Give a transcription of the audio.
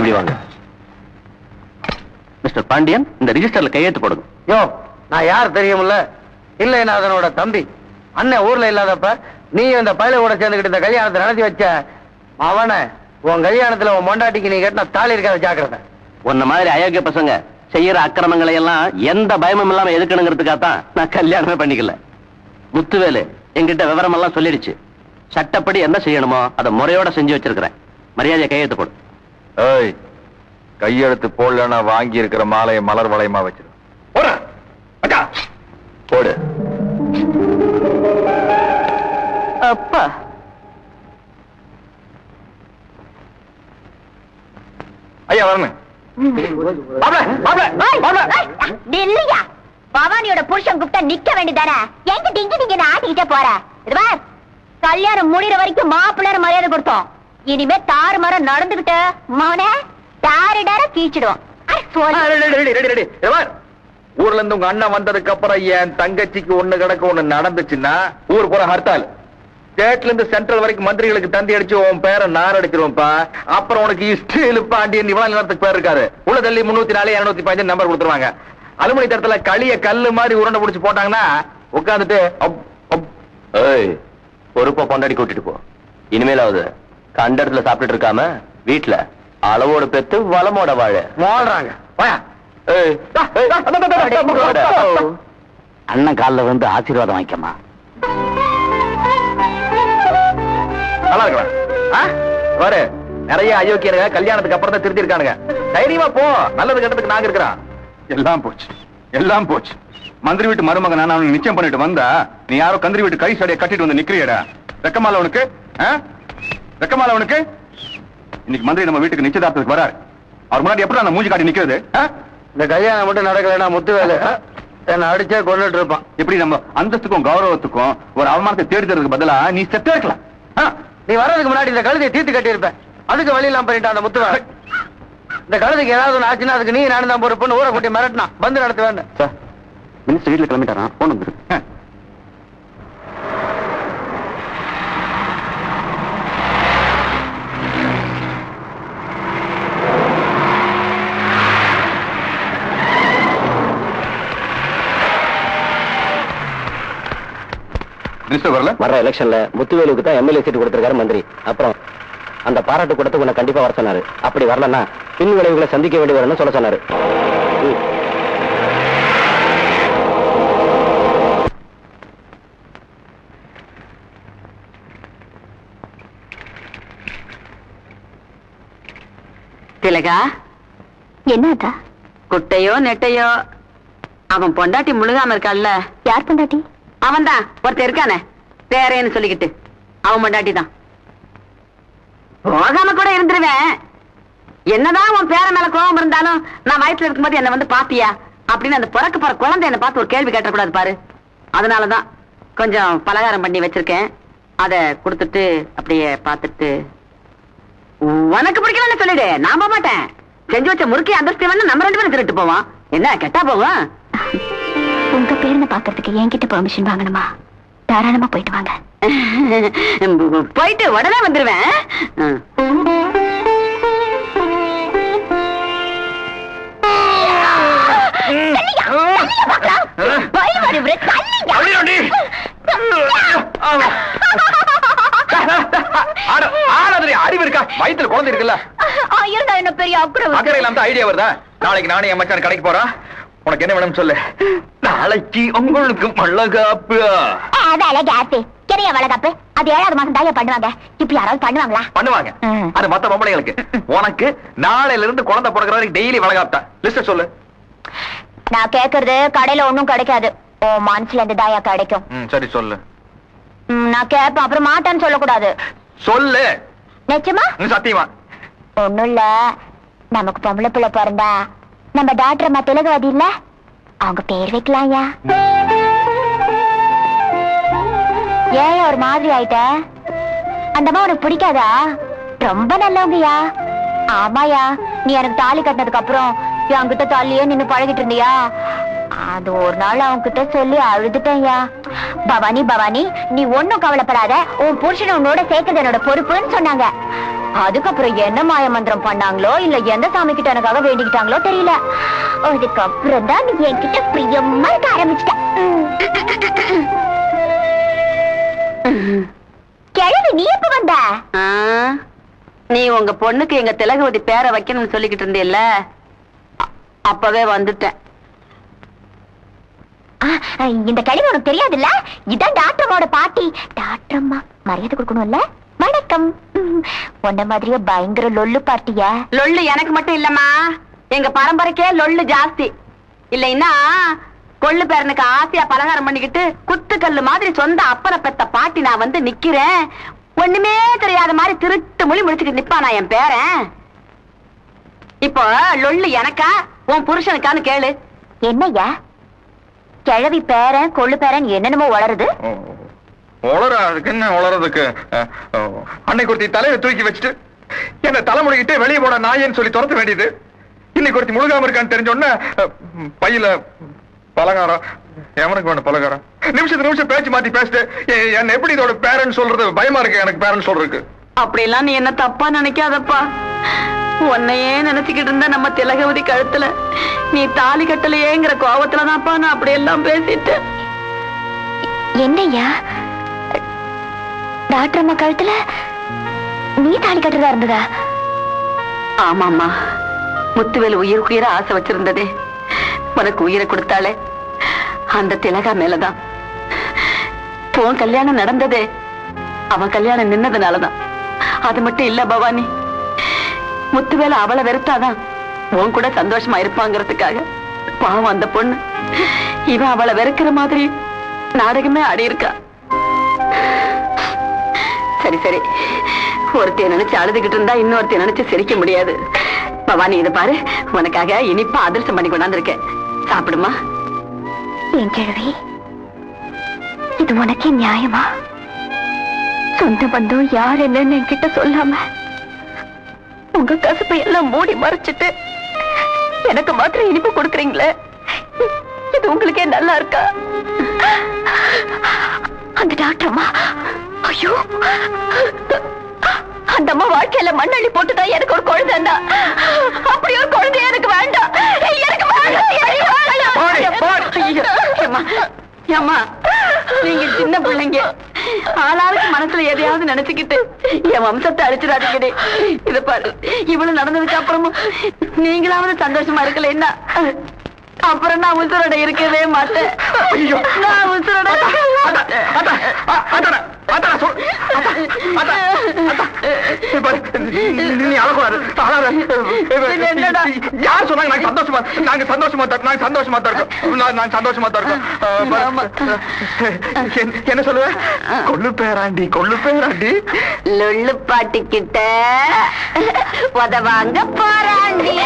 இப்படி வாங்க. மிஸ்டர் பாண்டியன் இந்த ரிஜிஸ்டர்ல கையெழுத்து போடுங்க. யோ நான் யார் தெரியுமில்ல? இல்லைநாதனோட தம்பி. அண்ணன் ஊர்ல இல்லாதப்ப நீ இந்த பயல கூட சேர்ந்துக்கிட்டு இந்த கல்யாணத்தை நடத்தி வச்ச அவனை உன் கல்யாணத்துல உன் மொண்டாட்டிக்கு நீ கட்டின தாலி இருக்காத ஜாக்கிரதை. உன்ன மாதிரி அயோக்கிய பசங்க செய்யற அக்கிரமங்களை எல்லாம் எந்த பயமும் இல்லாம எதுக்கணுங்கிறதுக்காக தான் நான் கல்யாணமே பண்ணிக்கல. முத்துவேலு என்கிட்ட விவரம் எல்லாம் சொல்லிடுச்சு. சட்டப்படி என்ன செய்யணுமோ அதை முறையோட செஞ்சு வச்சிருக்கிறேன். மரியாதையை கையெழுத்து போடு. ஏய் கையெழுத்து போடலன்னா வாங்கி இருக்கிற மாலையை மலர் வளையமா வச்சிரு. போடு. அப்பா. ஐயா வரணும் பவானியோட புருஷன் கூப்பிட்டா நிக்க வேண்டியதானே? எங்க டிங்கி நீங்க ஆட்டிக்கிட்டே போற? இது பார் கல்யாணம் முடிகிற வரைக்கும் மாப்பிள்ளையர் மரியாதை கொடுத்தோம். இனிமே தாறு மரம் நடந்துகிட்டு மவனே டாரு டார கீச்சிடும். ஆ, ரெடி, ரெடி, ரெடி, ரெடி. இதை பார். ஊர்ல இருந்து உங்க அண்ணன் வந்ததுக்கு அப்புறம் என் தங்கச்சிக்கு ஒண்ணு கிடக்கு ஒண்ணு நடந்துச்சுன்னா ஊர் பூரா ஹர்த்தால். ஸ்டேட்ல இருந்து சென்ட்ரல் வரைக்கும் மந்திரிகளுக்கு தந்தி அடிச்சு உன் பேரை நார் அடிச்சிருவோம்ப்பா. அப்புறம் உனக்கு இஸ்டில் பாண்டியன் இவ்வளவு நேரத்துக்கு பேர் இருக்காரு. உள்ள தள்ளி முன்னூத்தி நாலு இருநூத்தி பதினஞ்சு நம்பர் கொடுத்துருவாங்க. அலுமணி தரத்துல களிய கல்லு மாதிரி உருண்டை பிடிச்சு போட்டாங்கன்னா உட்காந்துட்டு ஏய் பொறுப்பா கொண்டாடி கூட்டிட்டு போ. இனிமேலாவது கண்ட இடத்துல சாப்பிட்டுட்டு இருக்காம வீட்டுல அளவோட பெத்து வளமோட வாழ. வாழ்றாங்க. அண்ணன் காலில் வந்து ஆசீர்வாதம் வாங்கிக்கமா நல்லா இருக்கலாம் ஆ? பாரு நிறைய அயோக்கியனுங்க கல்யாணத்துக்கு அப்புறம் தான் திருத்தி இருக்கானுங்க. தைரியமா போ. நல்லது கெட்டதுக்கு நாங்க இருக்கிறோம். எல்லாம் போச்சு. எல்லாம் போச்சு. மந்திரி வீட்டு மருமகன் நான் அவனுக்கு நிச்சயம் பண்ணிட்டு வந்தா நீ யாரோ கந்திரி வீட்டு கை சடைய கட்டிட்டு வந்து நிக்கிறியடா. வெக்கமால உனக்கு? வெக்கமால உனக்கு இன்னைக்கு மந்திரி நம்ம வீட்டுக்கு நிச்சயதார்த்தத்துக்கு வராரு. அவர் முன்னாடி எப்படி நான் மூஞ்சி காட்டி நிக்கிறது? இந்த கல்யாணம் மட்டும் நடக்கலைன்னா முத்துவேலு என்ன அடிச்சே கொண்டுட்டு இருப்பான். இப்படி நம்ம அந்தஸ்துக்கும் கௌரவத்துக்கும் ஒரு அவமானத்தை தேடி தரதுக்கு பதிலா நீ செத்தே இருக்கலாம்? நீ வர்றதுக்கு முன்னாடி இந்த கழுதையை தீர்த்து கட்டி இருப்ப அதுக்கு வழி இல்லாம பண்ணிட்டான் அந்த முத்துவேலு. இந்த கழுதைக்கு ஏதாவது ஒண்ணு ஆச்சுன்னா அதுக்கு நீ நானும் தான் பொறுப்புன்னு ஊரை கூட்டி மிரட்டினான். வந்து நடத்த வேண்டாம் சார் மினிஸ்டர் வீட்டுல கிளம்பிட்டாரான் போன் வந்துரு மினிஸ்டர் வரல? வர்ற எலெக்ஷன்ல முத்துவேலுக்கு தான் எம்எல்ஏ சீட் கொடுத்திருக்காரு மந்திரி. அப்புறம் அந்த பாராட்டு கூடத்துக்கு உன்னை கண்டிப்பா வர சொன்னாரு. அப்படி வரலன்னா பின் விளைவுகளை சந்திக்க வேண்டி வரும்னு சொல்ல சொன்னாரு. திலகா? என்னதா குட்டையோ நெட்டையோ? அவன் பொண்டாட்டி முழுகாம இருக்கான்ல யார் பொண்டாட்டி? அவன்தான் ஒருத்தர் இருக்கானே. பேரேன்னு சொல்லிக்கிட்டு. அவன் பொண்டாட்டி தான் போகாம கூட இருந்துருவேன். என்னதான் உன் பேர மேல கோபம் இருந்தாலும் நான் வயசுல இருக்கும்போது என்ன வந்து பாப்பியா? அப்படின்னு அந்த பிறக்க போற குழந்தை என்ன பார்த்து ஒரு கேள்வி கேட்டக்கூடாது பாரு. அதனாலதான் கொஞ்சம் பலகாரம் பண்ணி வச்சிருக்கேன். அத கொடுத்துட்டு அப்படியே பார்த்துட்டு. உனக்கு பிடிக்கலன்னு சொல்லிடு. நான் போக மாட்டேன். செஞ்சு வச்ச முறுக்கி அந்தஸ்து வேணா நம்ம ரெண்டு பேரும் திருட்டு போவோம். என்ன கெட்டா போவோம்? உங்க பேருன பாக்குறதுக்கு என்கிட்ட பெர்மிஷன் வாங்கணுமா? தாராளமா போயிட்டு வாங்க. போயிட்டு உடனே வந்துருவேன். அறிவு இருக்கா? வயித்துல குழந்தை இருக்குல்ல. என்ன பெரிய அக்குறம் அக்கறை இல்லாம ஐடியா வருதா? நாளைக்கு நானே என் மச்சான் கடைக்கு போறான் உனக்கு என்ன வேணும்னு சொல்லு. நாளைக்கு உங்களுக்கு மல்லகாப்பு வேலை கேப்பி கிரைய வளகாப்பு. அது ஏழாவது மாசம் தாயா பண்ணுவாங்க. இப்ப யாராவது பண்ணுவாங்களா? பண்ணுவாங்க. அது மத்த பொம்பளைங்களுக்கு. உனக்கு நாளையில இருந்து குழந்தை பிறக்கிற வரைக்கும் டெய்லி வளகாப்தான் லிஸ்ட் சொல்லு. நான் கேக்குறது கடையில ஒண்ணும் கிடைக்காது. ஓ மனசுல இருந்து தாயா கிடைக்கும். சரி சொல்லு. நான் கேப்பேன் அப்புறம் மாட்டேன்னு சொல்லக்கூடாது. சொல்லு. நிச்சயமா சத்தியமா. ஒண்ணும் இல்ல. நமக்கு பொம்பளை பிள்ளை பிறந்தா நம்ம டாக்டர் அம்மா திலகவதி இல்ல? அவங்க பேர் வைக்கலாம்யா. ஏன் ஒரு மாதிரி ஆயிட்ட? அந்த அம்மா உனக்கு பிடிக்காதா? ரொம்ப நல்லவங்கயா ஆமாயா நீ எனக்கு தாலி கட்டினதுக்கு அப்புறம் என்கிட்ட தாலியே நின்னு பழகிட்டு இருந்தியா? அது ஒரு நாள் அவங்க கிட்ட சொல்லி அழுதுட்டேன்யா. பவானி பவானி நீ ஒன்னும் கவலைப்படாத. உன் புருஷனை உன்னோட சேர்க்கறது என்னோட பொறுப்புன்னு சொன்னாங்க. அதுக்கப்புறம் என்ன மாய மந்திரம் பண்ணாங்களோ இல்ல எந்த சாமி கிட்ட எனக்காக வேண்டிக்கிட்டாங்களோ தெரியல. அதுக்கப்புறம் தான் நீ என்கிட்ட பிரியமா இருக்க ஆரம்பிச்சிட்ட. கிழவி நீ எப்ப வந்த? நீ உங்க பொண்ணுக்கு எங்க திலகவதி பேரை வைக்கணும்னு சொல்லிக்கிட்டு இருந்தியல்ல அ- அப்பவே வந்துட்டேன் இந்த கிழவி உனக்கு தெரியாதுல்ல? இதான் டாக்டர் அம்மாவோட பாட்டி. டாக்டர் அம்மா மரியாதை கொடுக்கணும்ல? வணக்கம். உன்ன மாதிரியே பயங்கர லொல்லு பாட்டியா லொள்ளு எனக்கு மட்டும் இல்லம்மா. எங்க பரம்பரைக்கே லொள்ளு ஜாஸ்தி. இல்லைன்னா கொள்ளு பேரனுக்கு ஆசையா பலகாரம் பண்ணிக்கிட்டு குத்துக்கல்லு மாதிரி சொந்த அப்பனை பெத்த பாட்டி நான் வந்து நிக்கிறேன். ஒண்ணுமே தெரியாத மாதிரி திருட்டு மொழி முடிச்சுக்கிட்டு நிப்பானா என் பேரன்? இப்போ லொள்ளு எனக்கா உன் புருஷனுக்கான்னு கேளு. என்னய்யா? கிழவி பேரன் கொள்ளு பேரன் என்னென்னமோ வளருது. உளற அதுக்கு என்ன உளறதுக்கு? அன்னைக்கு ஒருத்தி தூக்கி வச்சுட்டு என்ன தலைமுடிக்கிட்டே வெளியே போட நாயேன்னு சொல்லி துரத்த வேண்டியது. இன்னைக்கு ஒருத்தி முழுகாம இருக்கான்னு தெரிஞ்ச உடனே அஹ், பையில பலகாரம் எவனுக்கு வேணும் பலகாரம்? நிமிஷத்துக்கு நிமிஷம் பேச்சு மாத்தி பேசிட்டு என்ன எப்படி இதோட பேரண்ட் சொல்றது? பயமா இருக்கு எனக்கு பேரண்ட் சொல்றதுக்கு. அப்படியெல்லாம் நீ என்ன தப்பா நினைக்காதப்பா. உன்னையே நினைச்சுக்கிட்டு இருந்த நம்ம திலகவதி கழுத்துல நீ தாலி கட்டலையேங்கிற கோவத்துலதான்ப்பா நான் அப்படியெல்லாம் பேசிட்டேன் என்னய்யா? டாக்டர் அம்மா கழுத்துல நீ தாலி கட்டுறதா இருந்ததா? ஆமாம்மா. முத்துவேல் உயிருக்கு உயிர ஆசை வச்சிருந்ததே. உனக்கு உயிரை கொடுத்தாளே அந்த திலகா மேலதான். உன் கல்யாணம் நடந்ததே. அவன் கல்யாணம் நின்னதுனாலதான். அது மட்டும் இல்ல பவானி. முத்துவேல அவளை வெறுத்தாதான் உன் கூட சந்தோஷமா இருப்பாங்கிறதுக்காக பாவம் அந்த பொண்ணு. இவன் அவளை வெறுக்கிற மாதிரி நாடகமே ஆடி இருக்கா சரி சரி. ஒருத்தைய நினைச்சு அழுதுகிட்டு இருந்தா இன்னொருத்தைய நினைச்சு சிரிக்க முடியாது. பவானி இதை பாரு. உனக்காக இனிப்பா அதிர்ஷ்டம் பண்ணி கொண்டாந்துருக்கேன். சாப்பிடுமா? என் கிழவி? இது உனக்கே நியாயமா? சொந்த பந்தம் யார் என்னன்னு என்கிட்ட சொல்லாம உங்க கசப்பை எல்லாம் மூடி மறைச்சிட்டு எனக்கு மாத்திரம் இனிப்பு கொடுக்குறீங்களே? இது உங்களுக்கே நல்லா இருக்கா? அந்த டாக்டர் அம்மா ஐயோ. அந்த அம்மா வாழ்க்கையில மண்ணள்ளி போட்டுதான் எனக்கு ஒரு குழந்தைண்டா அப்படி ஒரு குழந்தை எனக்கு வேண்டாம். எனக்கு நீங்க சின்ன பிள்ளைங்க. ஆளாளுக்கு மனசுல எதையாவது நினைச்சுக்கிட்டு என் வம்சத்தை அழிச்சிடாதீங்கடே. இத பாரு இவ்வளவு நடந்ததுக்கு அப்புறமும் நீங்களாவது சந்தோஷமா இருக்கல என்ன அப்புறம் நான் உசுரோட இருக்கவே மாட்டேன். நான் உசுரோட நீ- அழக்கூடாது. யார் சொன்னாங்க நாங்க சந்தோஷமா நாங்க சந்தோஷமா நாங்க சந்தோஷமா தான் இருக்கோம். நாங்க சந்தோஷமா தான் இருக்கோம். என்ன- சொல்லுவ? கொள்ளு பேராண்டி கொள்ளு பேராண்டி. லொள்ளு பாட்டி கிட்ட உதவாங்க போறாண்டி.